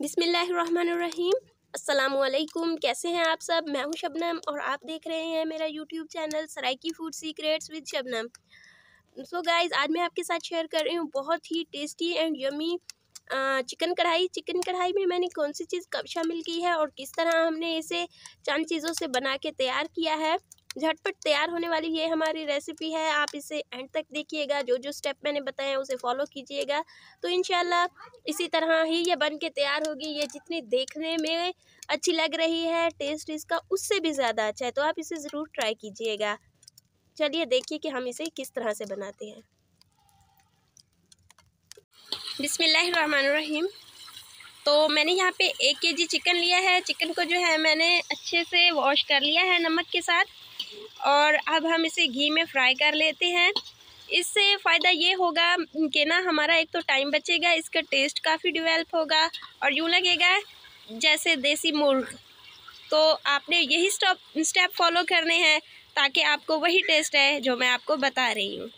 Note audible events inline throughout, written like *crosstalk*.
बिसमीम असलकुम कैसे हैं आप सब? मैं हूँ शबनम और आप देख रहे हैं मेरा YouTube channel Saraiki food secrets with Shabnam. So guys आज मैं आपके साथ शेयर कर रही हूँ बहुत ही tasty and yummy chicken kadhai. Chicken kadhai में मैंने कौन सी चीज़ कब शामिल की है और किस तरह हमने इसे चंद चीज़ों से बना के तैयार किया है। झटपट तैयार होने वाली ये हमारी रेसिपी है। आप इसे एंड तक देखिएगा, जो जो स्टेप मैंने बताए हैं उसे फॉलो कीजिएगा। तो इन इसी तरह ही ये बन के तैयार होगी। ये जितनी देखने में अच्छी लग रही है टेस्ट इसका उससे भी ज़्यादा अच्छा है। तो आप इसे ज़रूर ट्राई कीजिएगा। चलिए देखिए कि हम इसे किस तरह से बनाते हैं। बिसमीम तो मैंने यहाँ पे एक केजी चिकन लिया है। चिकन को जो है मैंने अच्छे से वॉश कर लिया है नमक के साथ। और अब हम इसे घी में फ्राई कर लेते हैं। इससे फ़ायदा ये होगा कि ना हमारा एक तो टाइम बचेगा, इसका टेस्ट काफ़ी डिवेल्प होगा और यूँ लगेगा जैसे देसी मुर्ग तो आपने यही स्टॉप स्टेप फॉलो करने हैं ताकि आपको वही टेस्ट है जो मैं आपको बता रही हूँ।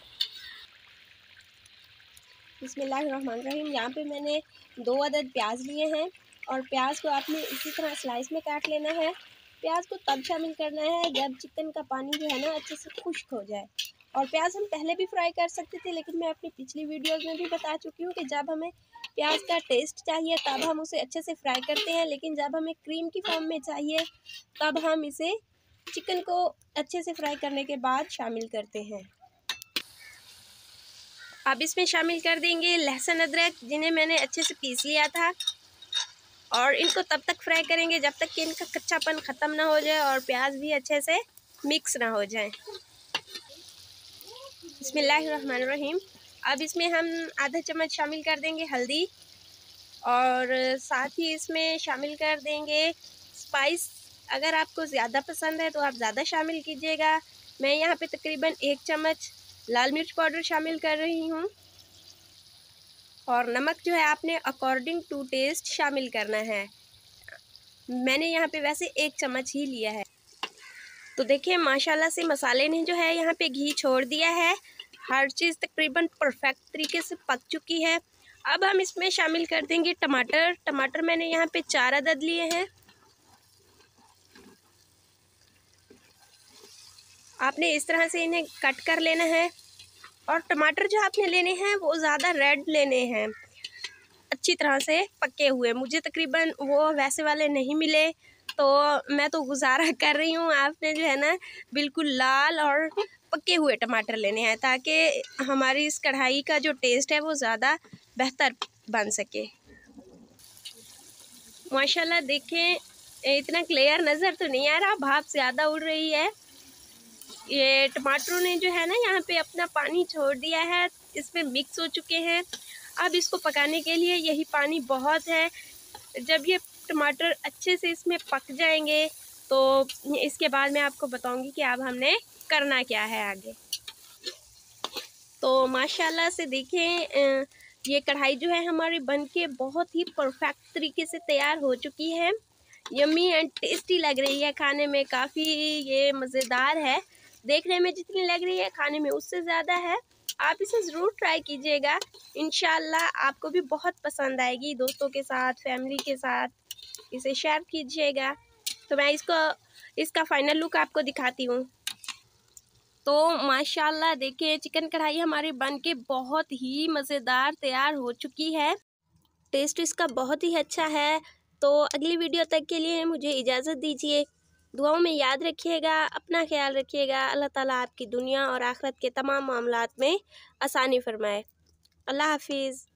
रहीम यहाँ पे मैंने दो अदद प्याज लिए हैं और प्याज को आपने इसी तरह स्लाइस में काट लेना है। प्याज को तब शामिल करना है जब चिकन का पानी जो है ना अच्छे से खुश्क हो जाए। और प्याज हम पहले भी फ्राई कर सकते थे, लेकिन मैं अपनी पिछली वीडियोस में भी बता चुकी हूँ कि जब हमें प्याज का टेस्ट चाहिए, तब हम उसे अच्छे से फ्राई करते हैं। लेकिन जब हमें क्रीम की फॉर्म में चाहिए, तब हम इसे चिकन को अच्छे से फ्राई करने के बाद शामिल करते हैं। अब इसमें शामिल कर देंगे लहसुन अदरक, जिन्हें मैंने अच्छे से पीस लिया था। और इनको तब तक फ्राई करेंगे जब तक कि इनका कच्चापन ख़त्म ना हो जाए और प्याज भी अच्छे से मिक्स ना हो जाए। बसमीम अब इसमें हम आधा चम्मच शामिल कर देंगे हल्दी और साथ ही इसमें शामिल कर देंगे स्पाइस। अगर आपको ज़्यादा पसंद है तो आप ज़्यादा शामिल कीजिएगा। मैं यहाँ पे तकरीबन एक चम्मच लाल मिर्च पाउडर शामिल कर रही हूँ। और नमक जो है आपने अकॉर्डिंग टू टेस्ट शामिल करना है। मैंने यहाँ पे वैसे एक चम्मच ही लिया है। तो देखिए, माशाल्लाह से मसाले ने जो है यहाँ पे घी छोड़ दिया है। हर चीज़ तकरीबन परफेक्ट तरीके से पक चुकी है। अब हम इसमें शामिल कर देंगे टमाटर। टमाटर मैंने यहाँ पे चार अदद लिए हैं। आपने इस तरह से इन्हें कट कर लेना है। और टमाटर जो आपने लेने हैं, वो ज़्यादा रेड लेने हैं। अच्छी तरह से पके हुए। मुझे तकरीबन वो वैसे वाले नहीं मिले तो मैं तो गुजारा *laughs* कर रही हूँ। आपने जो है ना, बिल्कुल लाल और पके हुए टमाटर लेने हैं, ताकि हमारी इस कढ़ाई का जो टेस्ट है, वो ज़्यादा बेहतर बन सके। माशाल्लाह, देखें, इतना क्लियर नज़र तो नहीं आ रहा। भाप ज़्यादा उड़ रही है। ये टमाटरों ने जो है ना यहाँ पे अपना पानी छोड़ दिया है, इसमें मिक्स हो चुके हैं। अब इसको पकाने के लिए यही पानी बहुत है। जब ये टमाटर अच्छे से इसमें पक जाएँगे तो इसके बाद मैं आपको बताऊँगी कि अब हमने करना क्या है आगे। तो माशाल्लाह से देखें ये कढ़ाई जो है हमारी बन के बहुत ही परफेक्ट तरीके से तैयार हो चुकी है। यमी एंड टेस्टी लग रही है खाने में, काफ़ी ये मज़ेदार है। देखने में जितनी लग रही है, खाने में उससे ज़्यादा है। आप इसे ज़रूर ट्राई कीजिएगा। इन आपको भी बहुत पसंद आएगी दोस्तों के साथ फैमिली के साथ। इसे शेयर कीजिएगा। तो मैं इसको, इसका फाइनल लुक आपको दिखाती हूँ। तो माशाल्लाह देखिए, चिकन कढ़ाई हमारी बन के बहुत ही मज़ेदार तैयार हो चुकी है। टेस्ट इसका बहुत ही अच्छा है। तो अगली वीडियो तक के लिए मुझे इजाज़त दीजिए। दुआओं में याद रखिएगा, अपना ख्याल रखिएगा। अल्लाह ताला आपकी दुनिया और आखरत के तमाम मामलों में आसानी फरमाए। अल्लाह हाफिज़।